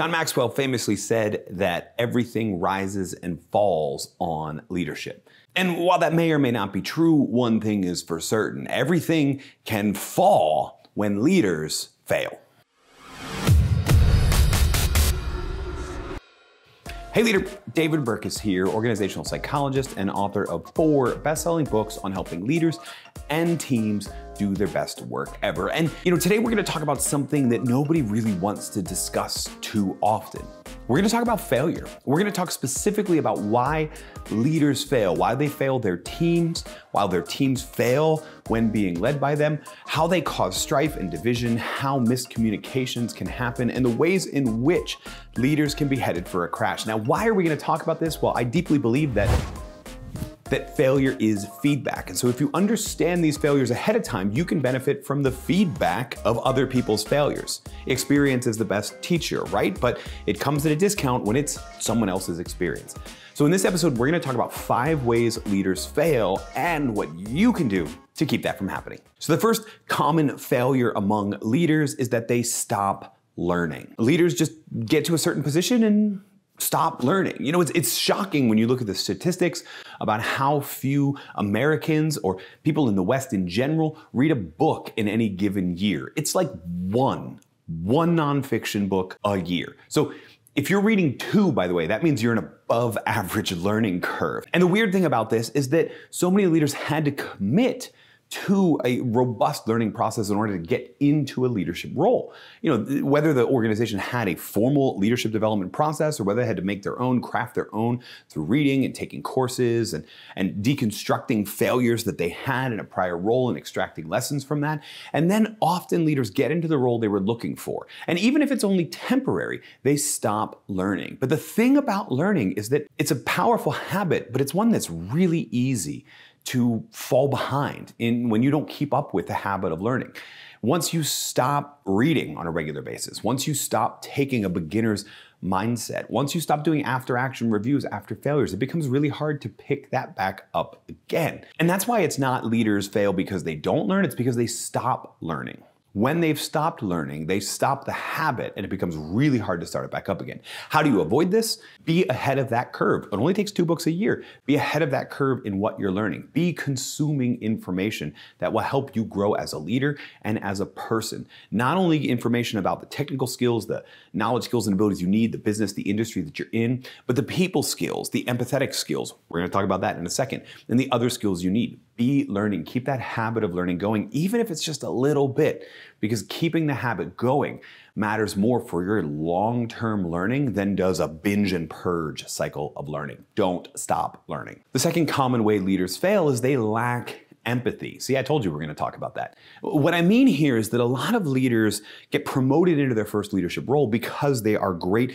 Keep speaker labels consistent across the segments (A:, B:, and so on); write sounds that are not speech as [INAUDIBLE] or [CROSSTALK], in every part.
A: John Maxwell famously said that everything rises and falls on leadership. And while that may or may not be true, one thing is for certain everything can fall when leaders fail. Hey leader, David Burkus here, organizational psychologist and author of four best-selling books on helping leaders and teams do their best work ever. And you know, today we're going to talk about something that nobody really wants to discuss too often. We're going to talk about failure. We're going to talk specifically about why leaders fail, why they fail their teams, why their teams fail when being led by them, how they cause strife and division, how miscommunications can happen, and the ways in which leaders can be headed for a crash. Now, why are we going to talk about this? Well, I deeply believe that that failure is feedback. And so if you understand these failures ahead of time, you can benefit from the feedback of other people's failures. Experience is the best teacher, right? But it comes at a discount when it's someone else's experience. So in this episode, we're gonna talk about five ways leaders fail and what you can do to keep that from happening. So the first common failure among leaders is that they stop learning. Leaders just get to a certain position and stop learning. You know, it's, it's shocking when you look at the statistics about how few Americans or people in the West in general read a book in any given year. It's like one, one nonfiction book a year. So if you're reading two, by the way, that means you're an above average learning curve. And the weird thing about this is that so many leaders had to commit to a robust learning process in order to get into a leadership role. You know, whether the organization had a formal leadership development process or whether they had to make their own, craft their own through reading and taking courses and, and deconstructing failures that they had in a prior role and extracting lessons from that. And then often leaders get into the role they were looking for. And even if it's only temporary, they stop learning. But the thing about learning is that it's a powerful habit, but it's one that's really easy to fall behind in when you don't keep up with the habit of learning. Once you stop reading on a regular basis, once you stop taking a beginner's mindset, once you stop doing after action reviews after failures, it becomes really hard to pick that back up again. And that's why it's not leaders fail because they don't learn, it's because they stop learning. When they've stopped learning, they stop the habit and it becomes really hard to start it back up again. How do you avoid this? Be ahead of that curve. It only takes two books a year. Be ahead of that curve in what you're learning. Be consuming information that will help you grow as a leader and as a person. Not only information about the technical skills, the knowledge, skills, and abilities you need, the business, the industry that you're in, but the people skills, the empathetic skills. We're going to talk about that in a second, and the other skills you need be learning. Keep that habit of learning going, even if it's just a little bit, because keeping the habit going matters more for your long term learning than does a binge and purge cycle of learning. Don't stop learning. The second common way leaders fail is they lack empathy. See, I told you we are going to talk about that. What I mean here is that a lot of leaders get promoted into their first leadership role because they are great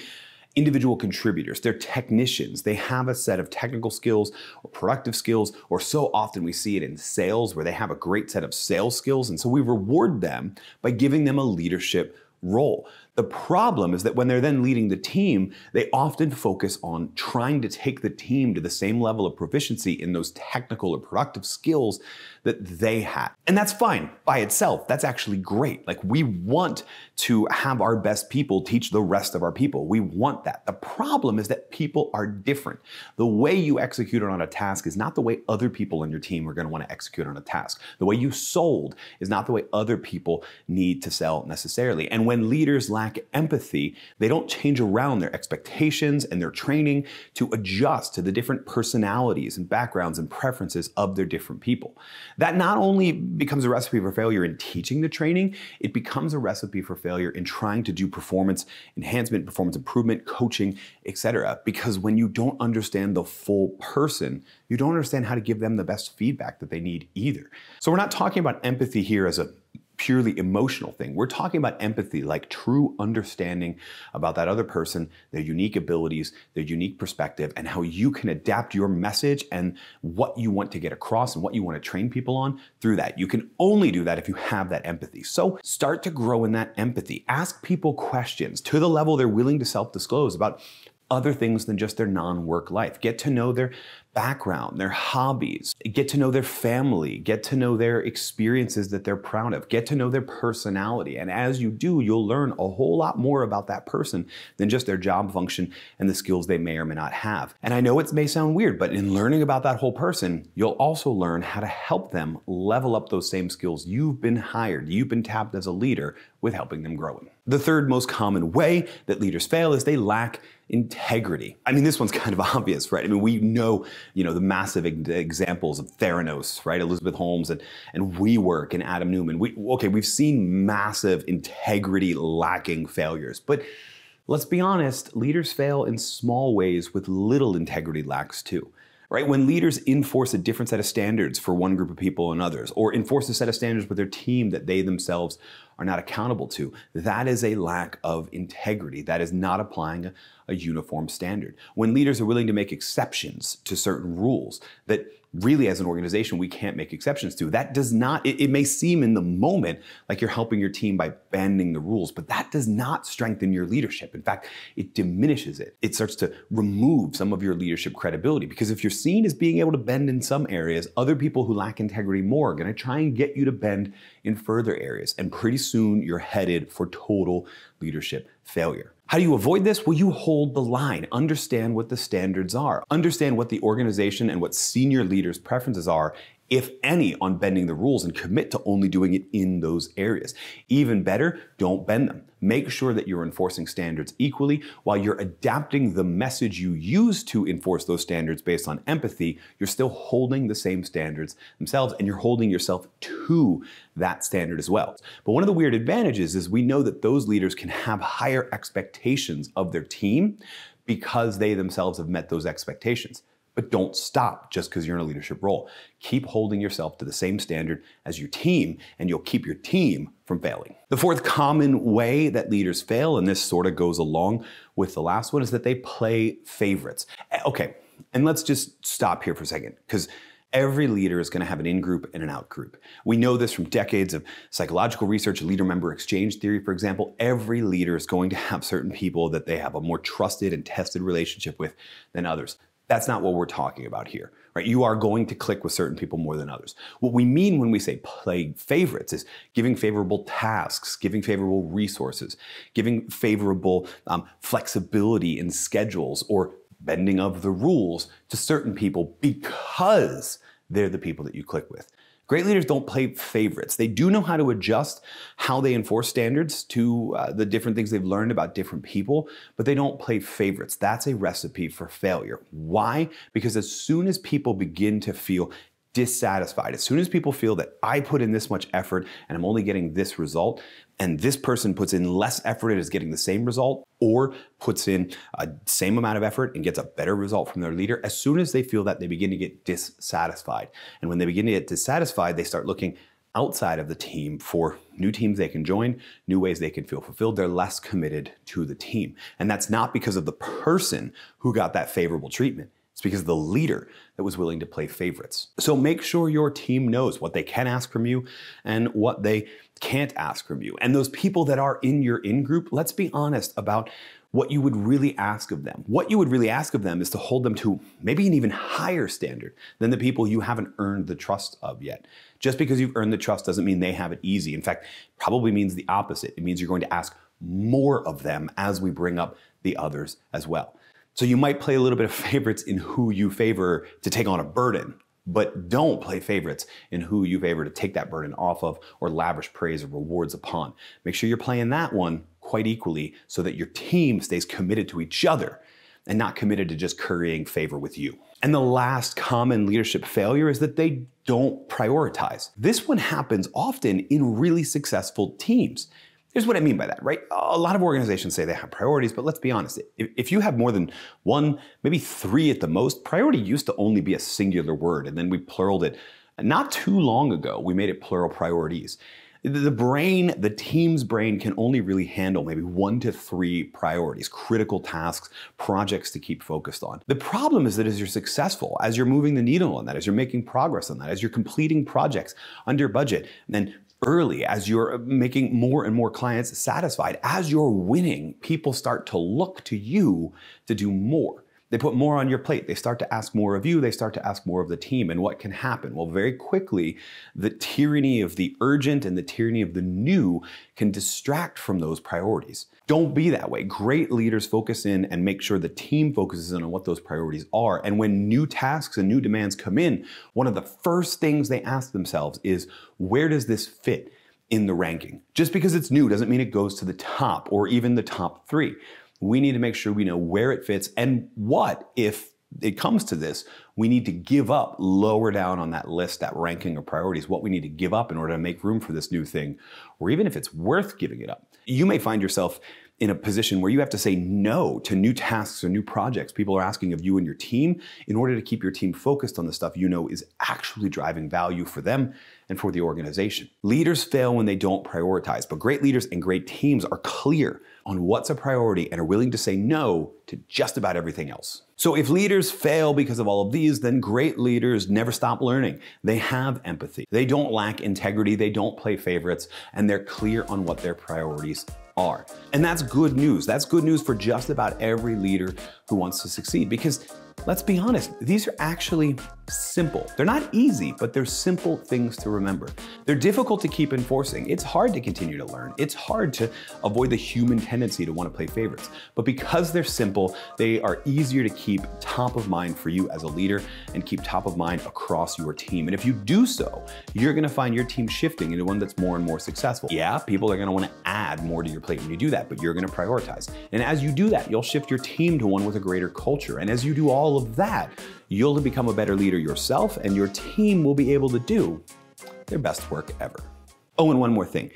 A: individual contributors. They're technicians. They have a set of technical skills or productive skills, or so often we see it in sales where they have a great set of sales skills. And so we reward them by giving them a leadership role. The problem is that when they're then leading the team, they often focus on trying to take the team to the same level of proficiency in those technical or productive skills that they had. And that's fine by itself. That's actually great. Like we want to have our best people teach the rest of our people. We want that. The problem is that people are different. The way you execute on a task is not the way other people in your team are going to want to execute on a task. The way you sold is not the way other people need to sell necessarily. And when leaders lack lack empathy, they don't change around their expectations and their training to adjust to the different personalities and backgrounds and preferences of their different people. That not only becomes a recipe for failure in teaching the training, it becomes a recipe for failure in trying to do performance enhancement, performance improvement, coaching, etc. Because when you don't understand the full person, you don't understand how to give them the best feedback that they need either. So we're not talking about empathy here as a purely emotional thing. We're talking about empathy, like true understanding about that other person, their unique abilities, their unique perspective, and how you can adapt your message and what you want to get across and what you want to train people on through that. You can only do that if you have that empathy. So start to grow in that empathy. Ask people questions to the level they're willing to self disclose about other things than just their non work life. Get to know their background, their hobbies, get to know their family, get to know their experiences that they're proud of, get to know their personality. And as you do, you'll learn a whole lot more about that person than just their job function and the skills they may or may not have. And I know it may sound weird, but in learning about that whole person, you'll also learn how to help them level up those same skills you've been hired, you've been tapped as a leader with helping them grow in. The third most common way that leaders fail is they lack integrity. I mean, this one's [LAUGHS] kind of obvious, right? I mean, we know, you know, the massive examples of Theranos, right? Elizabeth Holmes and, and WeWork and Adam Neumann. We, okay, we've seen massive integrity lacking failures, but let's be honest, leaders fail in small ways with little integrity lacks too right? When leaders enforce a different set of standards for one group of people and others, or enforce a set of standards with their team that they themselves are not accountable to, that is a lack of integrity. That is not applying a, a uniform standard. When leaders are willing to make exceptions to certain rules that really as an organization we can't make exceptions to. That does not, it, it, may seem in the moment like you're helping your team by bending the rules, but that does not strengthen your leadership. In fact, it diminishes it. It starts to remove some of your leadership credibility because if you're seen as being able to bend in some areas, other people who lack integrity more are going to try and get you to bend in further areas. And pretty soon you're headed for total leadership failure. How do you avoid this? Well, you hold the line. Understand what the standards are. Understand what the organization and what senior leaders' preferences are, if any, on bending the rules and commit to only doing it in those areas. Even better, don't bend them. Make sure that you're enforcing standards equally while you're adapting the message you use to enforce those standards based on empathy. You're still holding the same standards themselves and you're holding yourself to that standard as well. But one of the weird advantages is we know that those leaders can have higher expectations of their team because they themselves have met those expectations. But don't stop just because you're in a leadership role. Keep holding yourself to the same standard as your team, and you'll keep your team from failing. The fourth common way that leaders fail, and this sort of goes along with the last one, is that they play favorites. Eh, okay, and let's just stop here for a second, because every leader is going to have an in group and an out group. We know this from decades of psychological research, leader member exchange theory, for example. Every leader is going to have certain people that they have a more trusted and tested relationship with than others. That's not what we're talking about here, right? You are going to click with certain people more than others. What we mean when we say play favorites is giving favorable tasks, giving favorable resources, giving favorable um, flexibility in schedules or bending of the rules to certain people because they're the people that you click with. Great leaders don't play favorites. They do know how to adjust how they enforce standards to uh, the different things they've learned about different people, but they don't play favorites. That's a recipe for failure. Why? Because as soon as people begin to feel dissatisfied. As soon as people feel that I put in this much effort and I'm only getting this result, and this person puts in less effort and is getting the same result, or puts in a same amount of effort and gets a better result from their leader, as soon as they feel that, they begin to get dissatisfied. And when they begin to get dissatisfied, they start looking outside of the team for new teams they can join, new ways they can feel fulfilled. They're less committed to the team. And that's not because of the person who got that favorable treatment. It's because of the leader that was willing to play favorites. So make sure your team knows what they can ask from you and what they can't ask from you. And those people that are in your in group, let's be honest about what you would really ask of them. What you would really ask of them is to hold them to maybe an even higher standard than the people you haven't earned the trust of yet. Just because you've earned the trust doesn't mean they have it easy. In fact, probably means the opposite. It means you're going to ask more of them as we bring up the others as well. So you might play a little bit of [LAUGHS] favorites in who you favor to take on a burden, but don't play favorites in who you favor to take that burden off of or lavish praise or rewards upon. Make sure you're playing that one quite equally so that your team stays committed to each other and not committed to just currying favor with you. And the last common leadership failure is that they don't prioritize. This one happens often in really successful teams. Here's what I mean by that, right? A lot of organizations say they have priorities, but let's be honest. If you have more than one, maybe three at the most, priority used to only be a singular word, and then we pluraled it. Not too long ago, we made it plural priorities. The brain, the team's brain can only really handle maybe one to three priorities, critical tasks, projects to keep focused on. The problem is that as you're successful, as you're moving the needle on that, as you're making progress on that, as you're completing projects under budget, then early, as you're uh, making more and more clients satisfied, as you're winning, people start to look to you to do more. they put more on your plate. They start to ask more of you. They start to ask more of the team. And what can happen? Well, very quickly, the tyranny of the urgent and the tyranny of the new can distract from those priorities. Don't be that way. Great leaders focus in and make sure the team focuses in on what those priorities are. And when new tasks and new demands come in, one of the first things they ask themselves is where does this fit in the ranking? Just because it's new doesn't mean it goes to the top or even the top three we need to make sure we know where it fits and what, if it comes to this, we need to give up lower down on that list, that ranking of priorities, what we need to give up in order to make room for this new thing, or even if it's worth giving it up. You may find yourself in a position where you have to say no to new tasks or new projects people are asking of you and your team in order to keep your team focused on the stuff you know is actually driving value for them and for the organization. Leaders fail when they don't prioritize, but great leaders and great teams are clear on what's a priority and are willing to say no to just about everything else. So if leaders fail because of all of these, then great leaders never stop learning. They have empathy. They don't lack integrity. They don't play favorites and they're clear on what their priorities are. And that's good news. That's good news for just about every leader who wants to succeed because let's be honest, these are actually simple. They're not easy, but they're simple things to remember. They're difficult to keep enforcing. It's hard to continue to learn. It's hard to avoid the human tendency to want to play favorites. But because they're simple, they are easier to keep top of mind for you as a leader and keep top of mind across your team. And if you do so, you're going to find your team shifting into one that's more and more successful. Yeah, people are going to want to add more to your plate when you do that, but you're going to prioritize. And as you do that, you'll shift your team to one with a greater culture. And as you do all of that, you'll become a better leader yourself and your team will be able to do their best work ever. Oh, and one more thing.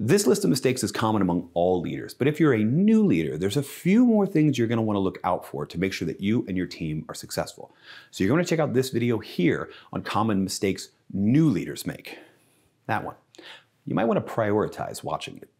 A: This list of mistakes is common among all leaders, but if you're a new leader, there's a few more things you're gonna wanna look out for to make sure that you and your team are successful. So you're gonna check out this video here on common mistakes new leaders make. That one. You might wanna prioritize watching it.